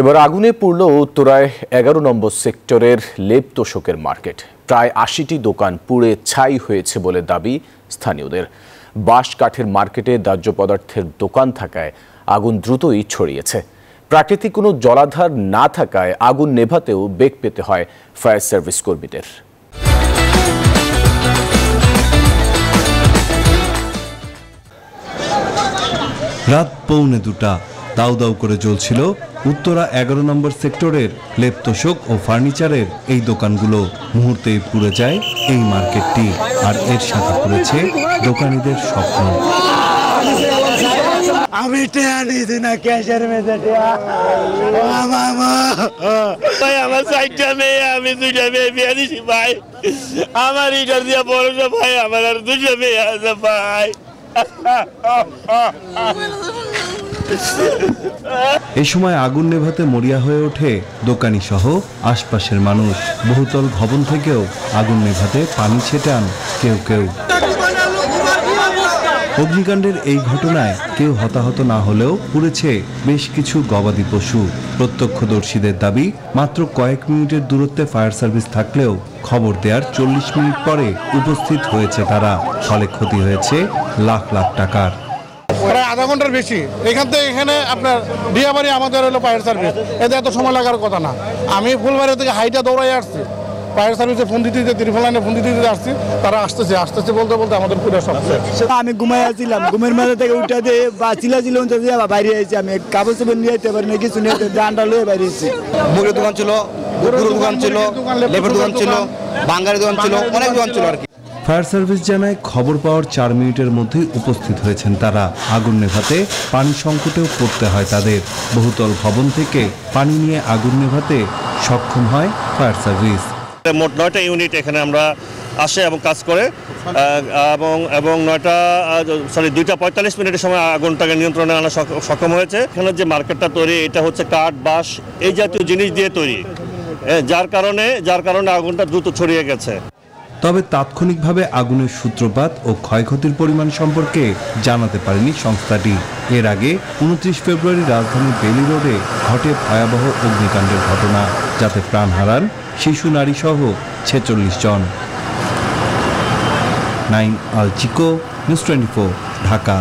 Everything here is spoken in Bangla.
এবার আগুনে পড়ল উত্তরায় এগারো নম্বর সেক্টরের লেপ তোষকের মার্কেট। প্রায় আশিটি দোকান পুড়ে ছাই হয়েছে বলে দাবি স্থানীয়দের। বাঁশ কাঠের মার্কেটে দাহ্য পদার্থের দোকান থাকায় আগুন দ্রুতই ছড়িয়েছে। প্রাকৃতিক কোনো জলাধার না থাকায় আগুন নেভাতেও বেগ পেতে হয় ফায়ার সার্ভিস কর্মীদের। রাত পৌনে দুটা দাউ দাউ করে জ্বলছিল উত্তরা এগারো নম্বর সেক্টরের লেপতোষক ও ফার্নিচারের এই দোকানগুলো মুহূর্তেই পুড়ে যায় এই মার্কেটটি। আর এর সাথে পড়েছে দোকানিদের স্বপ্ন। আমি টেয়া নিয়েছি না ক্যাশের মেঝে টেয়া মামা ভাই আমার চারটা মেয়ে আমি দুইটা মেয়ে বিয়ে দিছি ভাই। আমার ইটার দিয়ে বড় ভাই আমার আর দুইটা মেয়ে আছে ভাই। এই সময় আগুন নেভাতে মরিয়া হয়ে ওঠে দোকানি সহ আশপাশের মানুষ। বহুতল ভবন থেকেও আগুন নেভাতে পানি ছেটান কেউ কেউ। অগ্নিকাণ্ডের এই ঘটনায় কেউ হতাহত না হলেও পুড়েছে বেশ কিছু গবাদি পশু। প্রত্যক্ষদর্শীদের দাবি, মাত্র কয়েক মিনিটের দূরত্বে ফায়ার সার্ভিস থাকলেও খবর দেওয়ার চল্লিশ মিনিট পরে উপস্থিত হয়েছে তারা। ফলে ক্ষতি হয়েছে লাখ লাখ টাকার। প্রায় আধা ঘণ্টার বেশি। এখান থেকে এখানে আপনার ডিয়াবাড়ি আমাদের হলো ফায়ার সার্ভিস এতে এত সময় লাগার কথা না। আমি ফুলবাড়ি থেকে হাইটা দৌড়াই আসছি। ফায়ার সার্ভিসে ফোন দিতে দিতে ত্রিফল লাইনে ফোন দিতে দিতে আসছি। তারা আসতেছে আসতেছে বলতে বলতে আমাদের পুরো সব আমি ঘুমাই আসছিলাম। ঘুমের মাঝে থেকে উঠে দিয়ে বা চিলা ছিল বাইরে আইছি আমি। কাগজ চোপড় নিয়ে যেতে পারি না কিছু নিয়ে যেতে ডান্ডা লয়ে বাইরে এসেছি মুগের দোকান ছিল গরুর দোকান ছিল লেবুর দোকান ছিল বাঙ্গারি দোকান ছিল অনেক দোকান ছিল আর কি। ফায়ার সার্ভিস জানায় খবর পাওয়ার চার মিনিটের মধ্যেই উপস্থিত হয়েছেন তারা। আগুন নেভাতে পানি সংকটেও পড়তে হয় তাদের। বহুতল ভবন থেকে পানি নিয়ে আগুন নেভাতে সক্ষম হয় ফায়ার সার্ভিস। মোট নয়টা ইউনিট এখানে আমরা আসে এবং কাজ করে। এবং এবং নয়টা সরি দুইটা পঁয়তাল্লিশ মিনিটের সময় আগুনটাকে নিয়ন্ত্রণে আনা সক- সক্ষম হয়েছে। এখানে যে মার্কেটটা তৈরি, এটা হচ্ছে কাঠ, বাঁশ, এই জাতীয় জিনিস দিয়ে তৈরি। যার কারণে যার কারণে আগুনটা দ্রুত ছড়িয়ে গেছে। তবে তাৎক্ষণিকভাবে আগুনের সূত্রপাত ও ক্ষয়ক্ষতির পরিমাণ সম্পর্কে জানাতে পারেনি সংস্থাটি। এর আগে উনত্রিশ ফেব্রুয়ারি রাজধানী বেলি রোডে ঘটে ভয়াবহ অগ্নিকাণ্ডের ঘটনা, যাতে প্রাণ হারান শিশু, নারী সহ ছেচল্লিশ জন। নাইন আল চিকো নিউজ টোয়েন্টি ঢাকা।